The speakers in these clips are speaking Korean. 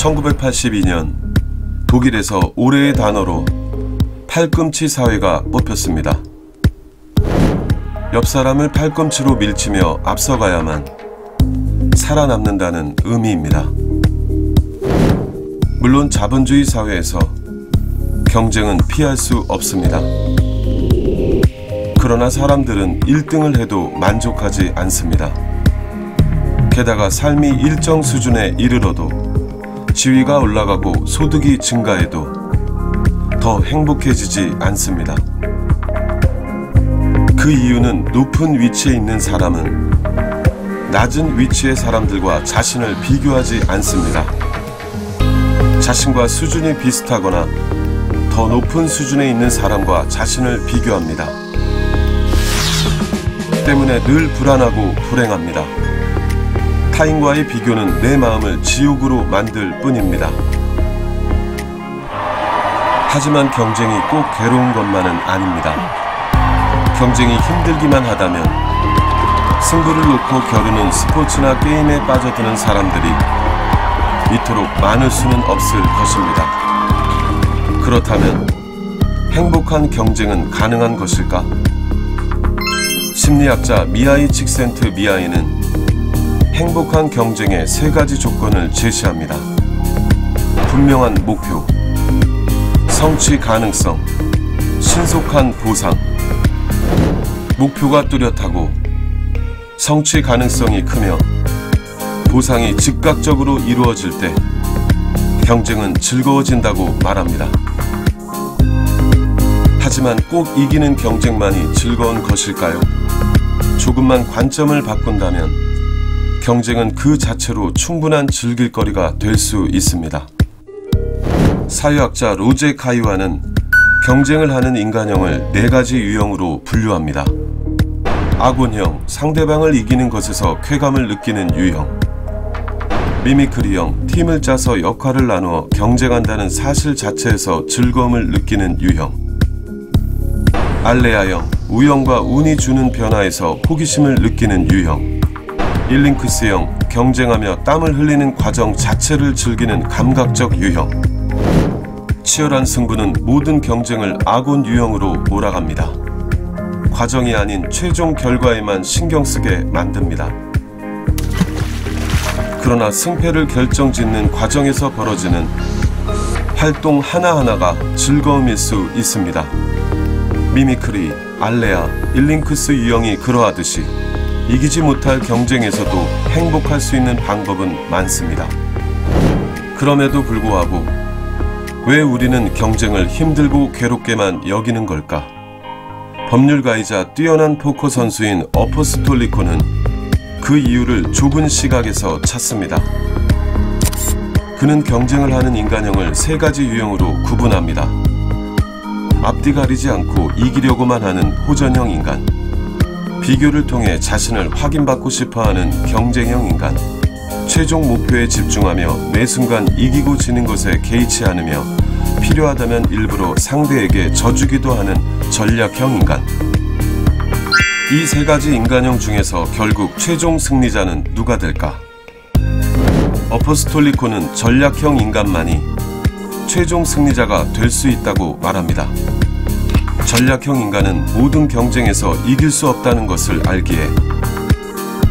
1982년 독일에서 올해의 단어로 팔꿈치 사회가 뽑혔습니다. 옆 사람을 팔꿈치로 밀치며 앞서가야만 살아남는다는 의미입니다. 물론 자본주의 사회에서 경쟁은 피할 수 없습니다. 그러나 사람들은 1등을 해도 만족하지 않습니다. 게다가 삶이 일정 수준에 이르러도 지위가 올라가고 소득이 증가해도 더 행복해지지 않습니다. 그 이유는 높은 위치에 있는 사람은 낮은 위치의 사람들과 자신을 비교하지 않습니다. 자신과 수준이 비슷하거나 더 높은 수준에 있는 사람과 자신을 비교합니다. 때문에 늘 불안하고 불행합니다. 타인과의 비교는 내 마음을 지옥으로 만들 뿐입니다. 하지만 경쟁이 꼭 괴로운 것만은 아닙니다. 경쟁이 힘들기만 하다면 승부를 놓고 겨루는 스포츠나 게임에 빠져드는 사람들이 이토록 많을 수는 없을 것입니다. 그렇다면 행복한 경쟁은 가능한 것일까? 심리학자 미아이 칙센트 미아이는 행복한 경쟁의 세 가지 조건을 제시합니다. 분명한 목표, 성취 가능성, 신속한 보상. 목표가 뚜렷하고 성취 가능성이 크며 보상이 즉각적으로 이루어질 때 경쟁은 즐거워진다고 말합니다. 하지만 꼭 이기는 경쟁만이 즐거운 것일까요? 조금만 관점을 바꾼다면 경쟁은 그 자체로 충분한 즐길거리가 될 수 있습니다. 사회학자 로제 카이와는 경쟁을 하는 인간형을 네 가지 유형으로 분류합니다. 아곤형, 상대방을 이기는 것에서 쾌감을 느끼는 유형. 미미크리형, 팀을 짜서 역할을 나누어 경쟁한다는 사실 자체에서 즐거움을 느끼는 유형. 알레아형, 우연과 운이 주는 변화에서 호기심을 느끼는 유형. 일링크 스형 경쟁하며 땀을 흘리는 과정 자체를 즐기는 감각적 유형. 치열한 승부는 모든 경쟁을 아곤 유형으로 몰아갑니다. 과정이 아닌 최종 결과에만 신경 쓰게 만듭니다. 그러나 승패를 결정짓는 과정에서 벌어지는 활동 하나하나가 즐거움일 수 있습니다. mimicry, alea, ilinx 유형이 그러하듯이 이기지 못할 경쟁에서도 행복할 수 있는 방법은 많습니다. 그럼에도 불구하고 왜 우리는 경쟁을 힘들고 괴롭게만 여기는 걸까? 법률가이자 뛰어난 포커 선수인 어퍼스톨리코는 그 이유를 좁은 시각에서 찾습니다. 그는 경쟁을 하는 인간형을 세 가지 유형으로 구분합니다. 앞뒤 가리지 않고 이기려고만 하는 호전형 인간. 비교를 통해 자신을 확인받고 싶어하는 경쟁형 인간. 최종 목표에 집중하며 매 순간 이기고 지는 것에 개의치 않으며 필요하다면 일부러 상대에게 져주기도 하는 전략형 인간. 이 세 가지 인간형 중에서 결국 최종 승리자는 누가 될까? 어퍼스톨리코는 전략형 인간만이 최종 승리자가 될 수 있다고 말합니다. 전략형 인간은 모든 경쟁에서 이길 수 없다는 것을 알기에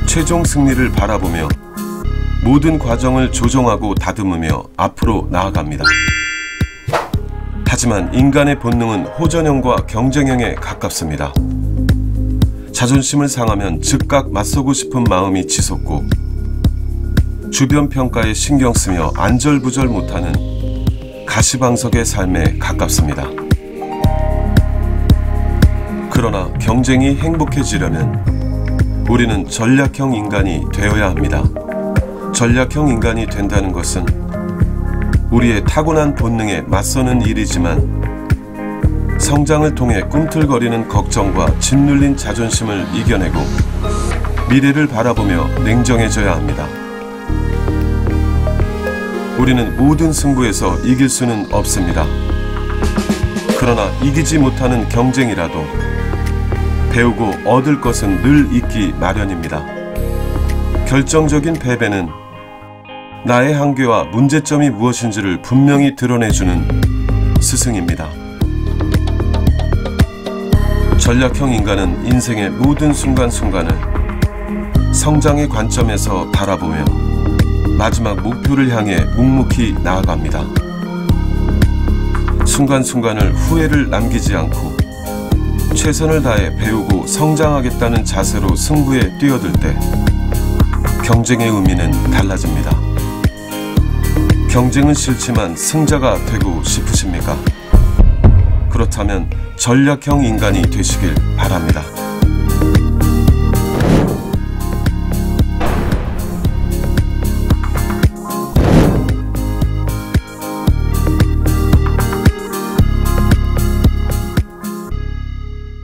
최종 승리를 바라보며 모든 과정을 조정하고 다듬으며 앞으로 나아갑니다. 하지만 인간의 본능은 호전형과 경쟁형에 가깝습니다. 자존심을 상하면 즉각 맞서고 싶은 마음이 치솟고 주변 평가에 신경 쓰며 안절부절 못하는 가시방석의 삶에 가깝습니다. 그러나 경쟁이 행복해지려면 우리는 전략형 인간이 되어야 합니다. 전략형 인간이 된다는 것은 우리의 타고난 본능에 맞서는 일이지만 성장을 통해 꿈틀거리는 걱정과 짓눌린 자존심을 이겨내고 미래를 바라보며 냉정해져야 합니다. 우리는 모든 승부에서 이길 수는 없습니다. 그러나 이기지 못하는 경쟁이라도 배우고 얻을 것은 늘 있기 마련입니다. 결정적인 패배는 나의 한계와 문제점이 무엇인지를 분명히 드러내주는 스승입니다. 전략형 인간은 인생의 모든 순간순간을 성장의 관점에서 바라보며 마지막 목표를 향해 묵묵히 나아갑니다. 순간순간을 후회를 남기지 않고 최선을 다해 배우고 성장하겠다는 자세로 승부에 뛰어들 때 경쟁의 의미는 달라집니다. 경쟁은 싫지만 승자가 되고 싶으십니까? 그렇다면 전략형 인간이 되시길 바랍니다.